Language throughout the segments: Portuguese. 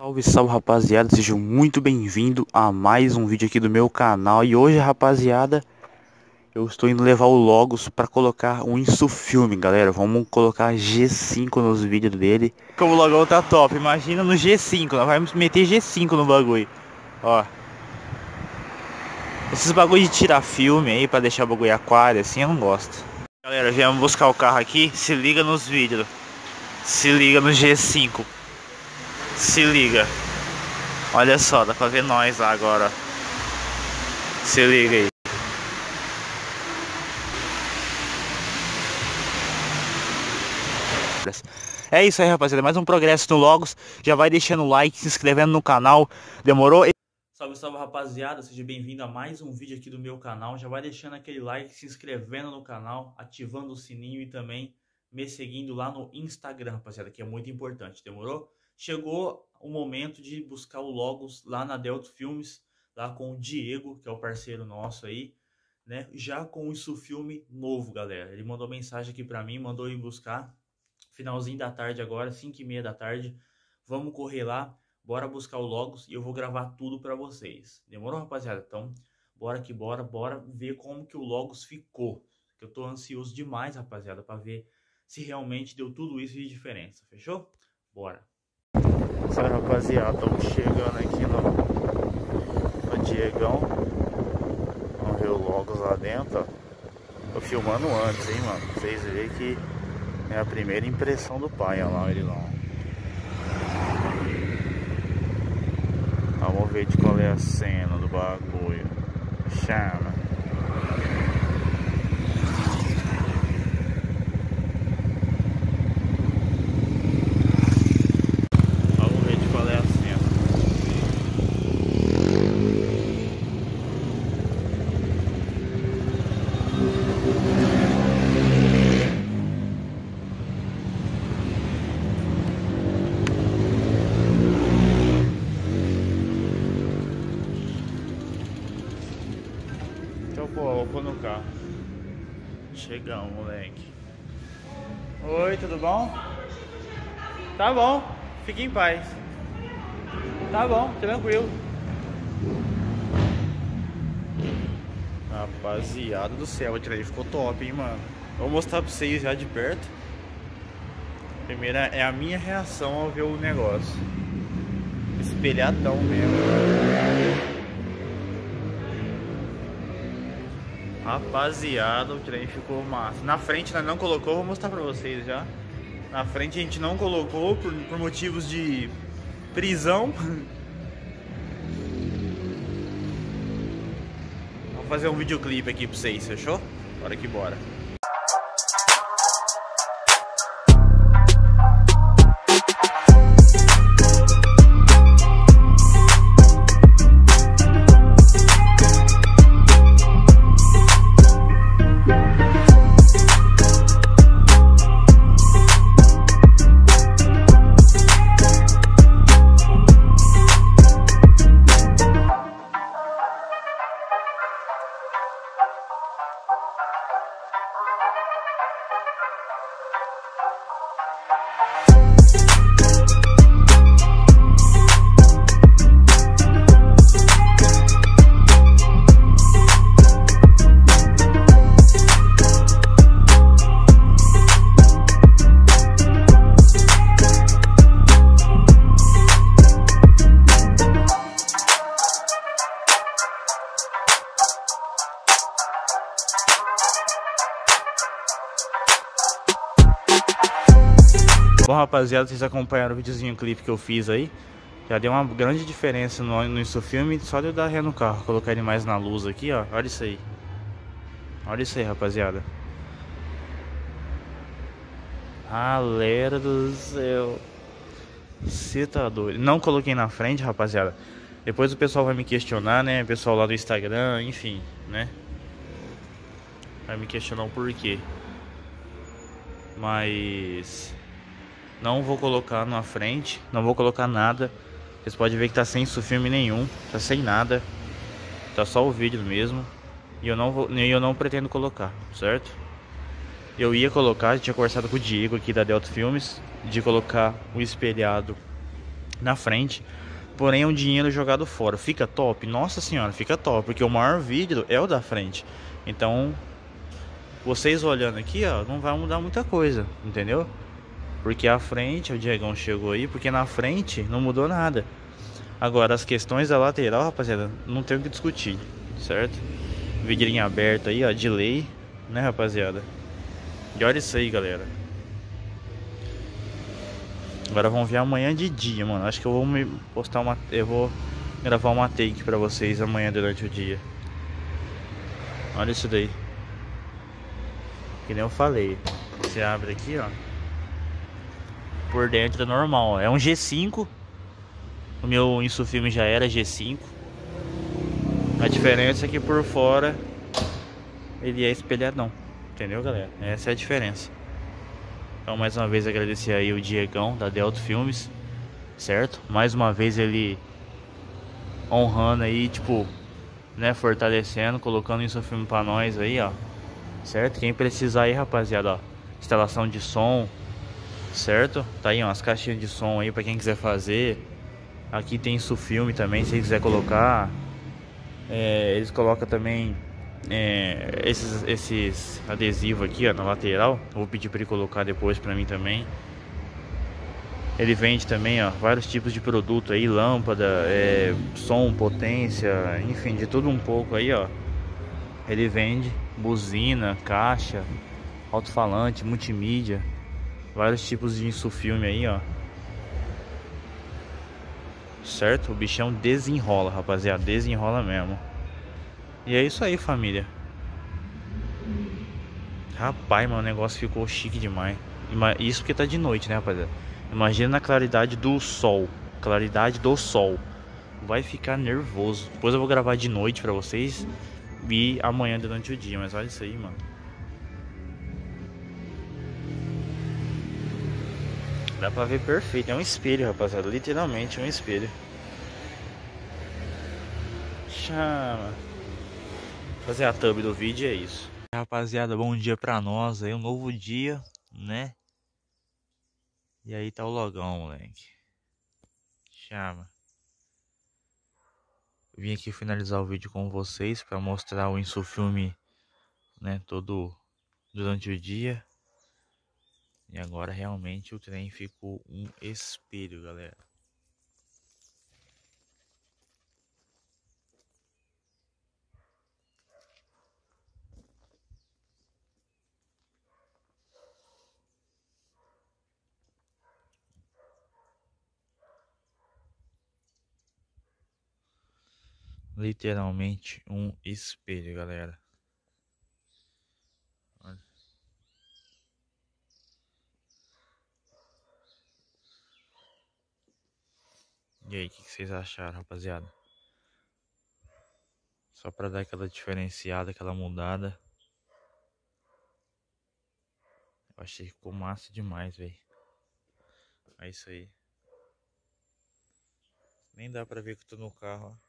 Salve, salve rapaziada, sejam muito bem-vindos a mais um vídeo aqui do meu canal. E hoje rapaziada, eu estou indo levar o Logos para colocar um Insufilme galera. Vamos colocar G5 nos vídeos dele. Como o logão tá top, imagina no G5, nós vamos meter G5 no bagulho. Ó. Esses bagulho de tirar filme aí para deixar o bagulho aquário assim eu não gosto. Galera, viemos buscar o carro aqui, se liga nos vídeos. Se liga no G5 se liga. Olha só, dá pra ver nós lá agora. Se liga aí. É isso aí, rapaziada. Mais um progresso no Logos. Já vai deixando o like, se inscrevendo no canal. Demorou? Salve, salve, rapaziada. Seja bem-vindo a mais um vídeo aqui do meu canal. Já vai deixando aquele like, se inscrevendo no canal, ativando o sininho e também me seguindo lá no Instagram, rapaziada, que é muito importante. Demorou? Chegou o momento de buscar o Logos lá na Delta Filmes, lá com o Diego, que é o parceiro nosso aí, né? Já com isso filme novo, galera. Ele mandou mensagem aqui para mim, mandou ir buscar. Finalzinho da tarde agora, 5 e meia da tarde. Vamos correr lá, bora buscar o Logos e eu vou gravar tudo para vocês. Demorou, rapaziada? Então, bora que bora, bora ver como que o Logos ficou. Que eu tô ansioso demais, rapaziada, para ver se realmente deu tudo isso de diferença. Fechou? Bora. Essa rapaziada, estamos chegando aqui no, no Diegão. Vamos ver o Logos lá dentro. Tô filmando antes, hein, mano. Vocês verem que é a primeira impressão do pai, olha lá ele lá. Vamos ver de qual é a cena do bagulho. Chama. Vou no carro. Chegamos, moleque. Oi, tudo bom? Tá bom, fique em paz. Tá bom, tranquilo. Rapaziada do céu, o trem ficou top, hein, mano. Vou mostrar pra vocês já de perto. Primeira é a minha reação ao ver o negócio. Espelhadão mesmo. Rapaziada, o trem ficou massa. Na frente nós não colocou, vou mostrar pra vocês já. Na frente a gente não colocou por, por motivos de prisão. fazer um videoclipe aqui pra vocês, fechou? Bora que bora. Bom rapaziada, vocês acompanharam o videozinho clipe que eu fiz aí. Já deu uma grande diferença no, no isso filme Só de eu dar ré no carro, colocar ele mais na luz aqui, ó. Olha isso aí. Olha isso aí rapaziada. Galera do céu. Você tá doido. Não coloquei na frente rapaziada. Depois o pessoal vai me questionar, né? O pessoal lá do Instagram, enfim, né? Vai me questionar o porquê. Mas não vou colocar na frente, não vou colocar nada. Vocês podem ver que tá sem filme nenhum, tá sem nada. Tá só o vídeo mesmo. E eu não vou, eu não pretendo colocar, certo? Eu ia colocar, tinha conversado com o Diego aqui da Delta Filmes, de colocar o espelhado na frente. Porém, é um dinheiro jogado fora. Fica top? Nossa senhora, fica top. Porque o maior vidro é o da frente. Então, vocês olhando aqui, ó, não vai mudar muita coisa, entendeu? Porque a frente, o Diegão chegou aí, porque na frente não mudou nada. Agora, as questões da lateral, rapaziada, não tem o que discutir, certo? Vidrinho aberto aí, ó, de lei, né, rapaziada? E olha isso aí, galera. Agora vamos ver amanhã de dia, mano. Acho que eu vou me postar uma. Eu vou gravar uma take pra vocês amanhã durante o dia. Olha isso daí. Que nem eu falei. Você abre aqui, ó. Por dentro é normal. É um G5. O meu insufilme já era G5. A diferença é que por fora ele é espelhadão. Entendeu, galera? Essa é a diferença. Então, mais uma vez, agradecer aí o Diegão da Delta Filmes, certo? Mais uma vez ele honrando aí, tipo, né, fortalecendo, colocando isso filme para nós aí, ó. Certo? Quem precisar aí, rapaziada, ó, instalação de som, certo? Tá aí, ó, as caixinhas de som aí para quem quiser fazer. Aqui tem isso filme também, se quiser colocar. É, eles colocam também é, esses, esses adesivos aqui ó, na lateral. Vou pedir para ele colocar depois para mim também. Ele vende também ó, vários tipos de produto aí, lâmpada, é, som, potência, enfim, de tudo um pouco aí, ó. Ele vende buzina, caixa, alto-falante, multimídia, vários tipos de insufilme aí, ó. Certo? O bichão desenrola, rapaziada, desenrola mesmo. E é isso aí, família. Rapaz, mano, o negócio ficou chique demais. Isso porque tá de noite, né, rapaziada? Imagina na claridade do sol. Claridade do sol. Vai ficar nervoso. Depois eu vou gravar de noite pra vocês. E amanhã durante o dia. Mas olha isso aí, mano. Dá pra ver perfeito. É um espelho, rapaziada. Literalmente um espelho. Chama fazer a thumb do vídeo é isso. Rapaziada, bom dia pra nós aí, um novo dia, né? E aí tá o logão, moleque. Chama. Vim aqui finalizar o vídeo com vocês para mostrar o insufilme, né, todo durante o dia. E agora realmente o trem ficou um espelho, galera. literalmente um espelho, galera. E aí, o que, vocês acharam, rapaziada? Só pra dar aquela diferenciada, aquela mudada. Eu achei que ficou massa demais, velho. É isso aí. Nem dá pra ver que eu tô no carro, ó.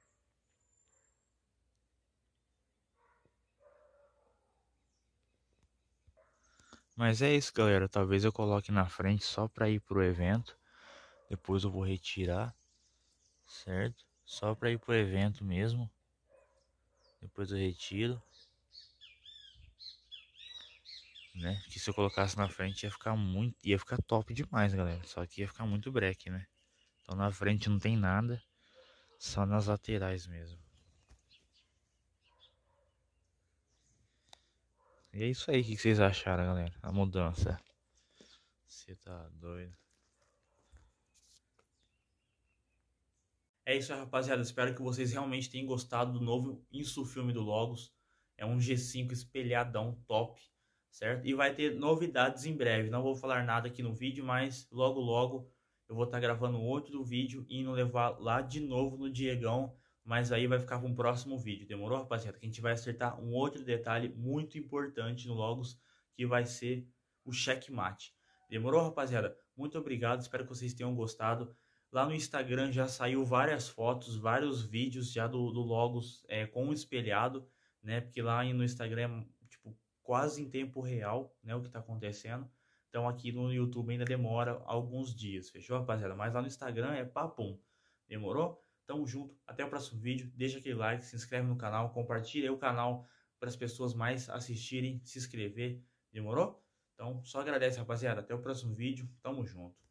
Mas é isso, galera. Talvez eu coloque na frente só para ir pro evento. Depois eu vou retirar, certo? Só para ir pro evento mesmo. Depois eu retiro. Né? Que se eu colocasse na frente ia ficar muito, ia ficar top demais, galera. Só que ia ficar muito break, né? Então na frente não tem nada, só nas laterais mesmo. E é isso aí, o que vocês acharam, galera? A mudança. Você tá doido. É isso aí, rapaziada. Espero que vocês realmente tenham gostado do novo Insufilme do Logos. É um G5 espelhadão top, certo? E vai ter novidades em breve. Não vou falar nada aqui no vídeo, mas logo logo eu vou estar tá gravando outro vídeo e indo levar lá de novo no Diegão mas aí vai ficar para um próximo vídeo. Demorou, rapaziada? Que a gente vai acertar um outro detalhe muito importante no Logos, que vai ser o checkmate. Demorou, rapaziada? Muito obrigado, espero que vocês tenham gostado. Lá no Instagram já saiu várias fotos, vários vídeos já do, do Logos é, com o espelhado, né? Porque lá no Instagram é tipo, quase em tempo real, né? O que está acontecendo. Então aqui no YouTube ainda demora alguns dias, fechou, rapaziada? Mas lá no Instagram é papum. Demorou? Tamo junto, até o próximo vídeo. Deixa aquele like, se inscreve no canal, compartilha o canal para as pessoas mais assistirem, se inscrever. Demorou? Então, só agradece, rapaziada. Até o próximo vídeo. Tamo junto.